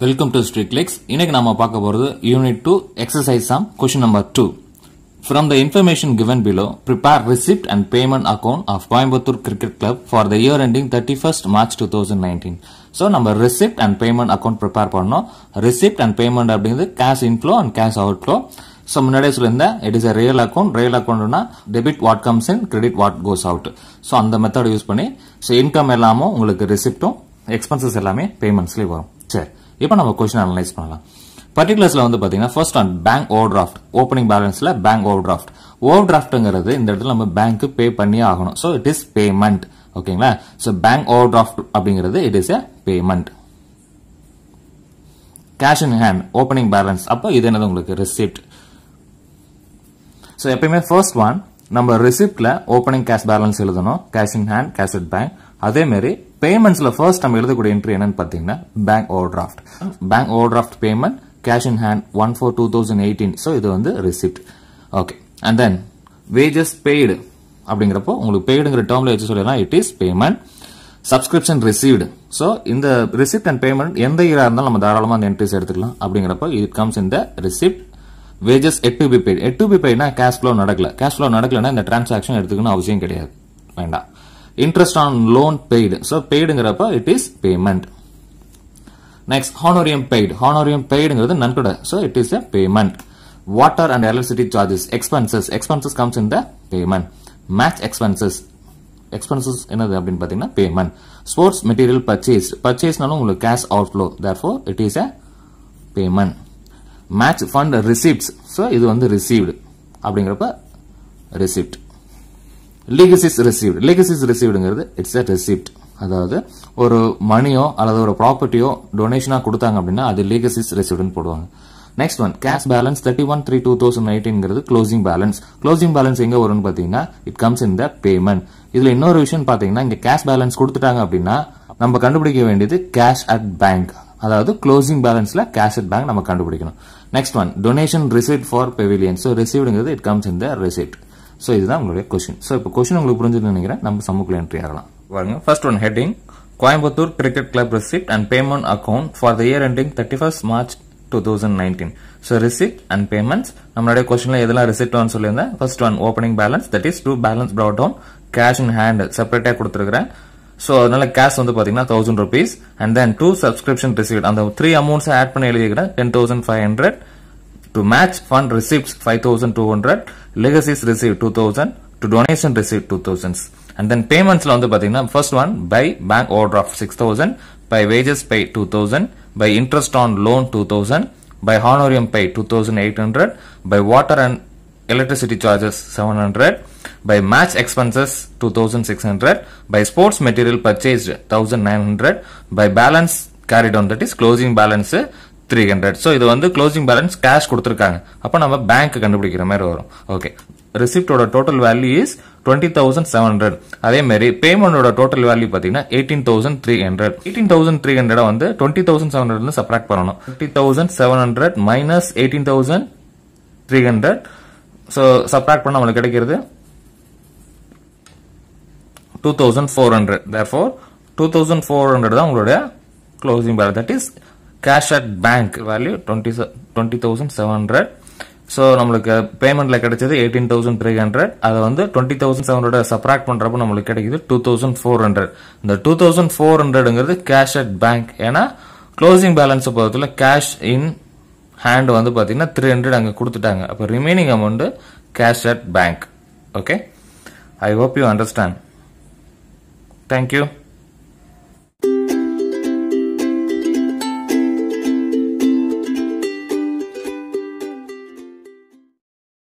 Welcome to street Lex இன்னைக்கு நாம பார்க்க போகிறது unit two exercise um question number two from the information given below prepare receipt and payment account of Coimbatore cricket club for the year ending thirty first March two thousand nineteen so நம்ம receipt and payment account prepare பண்ணோம் receipt and payment அப்படிங்கிறது cash inflow and cash outflow so முன்னாடியே சொல்லியிருந்தேன் it is a real account real அக்கௌண்ட்னா debit what comes in credit what goes out so அந்த method use பண்ணி so income எல்லாமும் உங்களுக்கு ரிசிப்டும் expenses எல்லாமே பேமெண்ட்ஸ்லேயே வரும். சரி இப்போ நம்ம கொஸ்டின் அனலைஸ் பண்ணலாம். பர்டிகுலர்ஸில் வந்து பார்த்தீங்கன்னா first on bank overdraft opening பேலன்ஸில் bank overdraft over டிராஃப்ட்டுங்கிறது இந்த இடத்துல நம்ம பேங்க்கு பே பண்ணியே ஆகணும். ஸோ இட் இஸ் பேமெண்ட் ஓகேங்களா? ஸோ பேங்க் ஓவர் டிராஃப்ட் அப்படிங்கிறது it is a payment cash in hand opening balance அப்போ இது என்னது உங்களுக்கு? ரிசிப்ட் ஸோ எப்பயுமே ஃபர்ஸ்ட் ஒன் நம்ம ரிசிப்ட்ல ஓப்பனிங் கேஷ் பேலன்ஸ் எழுதணும் cash in hand cash at bank அதே மாதிரி பேமெண்ட்ஸ்ல ஃபர்ஸ்ட் நம்ம எழுதக்கூடிய என்ட்ரி என்னன்னு பார்த்தீங்கன்னா bank overdraft bank overdraft payment cash in hand one four two thousand eighteen so இது வந்து receipt okay and then wages paid அப்படிங்கிறப்போ உங்களுக்கு பெய்டுங்கிற டேர்ம்ல வச்சு சொல்லலாம் it is payment subscription received so இந்த ரிசிப்ட் அண்ட் பேமெண்ட் எந்த இயரா இருந்தாலும் நம்ம தாராளமாக அந்த என்ட்ரிஸ் எடுத்துக்கலாம். அப்படிங்கிறப்போ இட் கம்ஸ் இந்த receipt wages yet to be paid yet to be பெய்ட்னா cash flow நடக்கல. கேஷ் ஃப்ளோ நடக்கலன்னா இந்த டிரான்சாக்ஷன் எடுத்துக்கணும் அவசியம் கிடையாது. வேண்டாம். Interest on loan paid so பெய்டுங்கிறப்ப it is payment next honorarium paid honorarium பெய்டுங்கிறது நன்கொடை. So it is a payment water and electricity charges expenses expenses comes in the payment match expenses expenses என்னது அப்படின்னு பார்த்தீங்கன்னா payment sports material purchase பர்ச்சேஸ்னாலும் உங்களுக்கு cash outflow therefore it is a payment match fund receipts so இது வந்து received அப்படிங்கிறப்ப receipt legacies received legacies ரிசீவ்டுங்கிறது it's a receipt அதாவது ஒரு மணியோ அல்லது ஒரு ப்ராப்பர்ட்டியோ டொனேஷனாக கொடுத்தாங்க அப்படின்னா அது லீகசிஸ் ரிசீவ்டுன்னு போடுவாங்க. Next one cash balance thirty one three two thousand நைன்டீன்ங்கிறது closing balance closing balance எங்கே வரும்னு பார்த்தீங்கன்னா it comes in the payment இதில் இன்னொரு விஷயம் பார்த்தீங்கன்னா இங்கே கேஷ் பேலன்ஸ் கொடுத்துட்டாங்க அப்படின்னா நம்ம கண்டுபிடிக்க வேண்டியது கேஷ் அட் பேங்க் அதாவது க்ளோசிங் பேலன்ஸில் கேஷ் அட் பேங்க் நம்ம கண்டுபிடிக்கணும். Next one donation receipt for pavilion so ரிசீவ்டுங்கிறது it comes in the receipt so இதுதான் உங்களுடைய கொஸ்டின் ஸோ இப்போ கொஸ்டின் உங்களுக்கு புரிஞ்சுன்னு நினைக்கிறேன். நம்ம சமூகத்தில் என்ட்ரி ஆகலாம் பாருங்க first one heading Coimbatore cricket club receipt and payment account for the year ending thirty first March two thousand nineteen so receipt and payments நம்மளுடைய கொஸ்டின்ல எதெல்லாம் ரிசிப்ட் சொல்லியிருந்தேன். First one opening balance that is to balance brought down cash in hand செப்பரேட்டாக கொடுத்துருக்கிறேன். So அதனால cash வந்து பார்த்தீங்கன்னா thousand rupees and then to subscription receipt அந்த த்ரீ அமௌண்ட்ஸை ஆட் பண்ணி எழுதிக்கிறேன் ten thousand five hundred to match fund receipts five thousand two hundred legacies receive two thousand to donation receive two thousands and then பேமெண்ட்ஸில் வந்து பார்த்தீங்கன்னா first one by bank over of six thousand by wages by two thousand by interest on loan two thousand by honorarium by two thousand eight hundred by water and electricity charges seven hundred by match expenses 2600 by sports material purchased 1900 by balance carried on that is closing balance three hundred so இது வந்து closing balance cash கொடுத்துருக்காங்க. அப்போ நம்ம bank கண்டுபிடிக்கிற மாதிரி வரும். Okay ரிசிப்டோட total value is twenty thousand seven hundred அதே மாதிரி பேமெண்டோட டோட்டல் வேல்யூ பார்த்தீங்கன்னா eighteen thousand three hundred eighteen thousand three hundred வந்து twenty thousand seven hundred subtract பண்ணணும். Twenty thousand seven hundred minus eighteen thousand three hundred so subtract பண்ண நம்மளுக்கு கிடைக்கிறது two thousand four hundred therefore two thousand four hundred தான் உங்களுடைய closing balance that is cash at bank value twenty twenty thousand seven hundred so நம்மளுக்கு பேமெண்ட்ல கிடைச்சது eighteen thousand three hundred அதை வந்து twenty thousand seven hundred subtract பண்றப்போ நம்மளுக்கு கிடைக்குது டூ தௌசண்ட் ஃபோர் ஹண்ட்ரட் இந்த டூ தௌசண்ட் ஃபோர் ஹண்ட்ரடுங்கிறது கேஷ் அட் பேங்க் ஏன்னா க்ளோசிங் பேலன்ஸை பொறுத்தவரை கேஷ் இன் ஹேண்ட் வந்து பாத்தீங்கன்னா த்ரீ ஹண்ட்ரட் அங்கே கொடுத்துட்டாங்க. அப்போ remaining amount cash at bank okay I hope you understand Thank you.